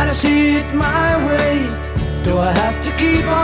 Gotta see it my way. Do I have to keep on?